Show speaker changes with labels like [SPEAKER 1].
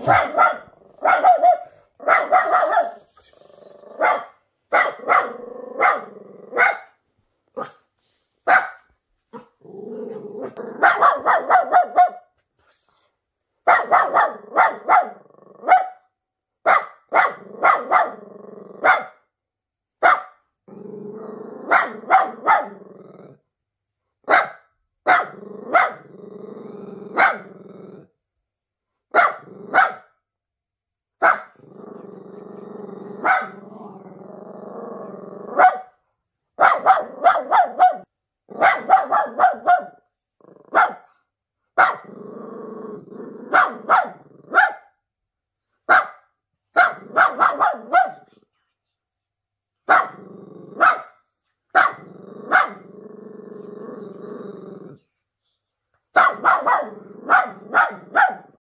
[SPEAKER 1] Run! Rawr!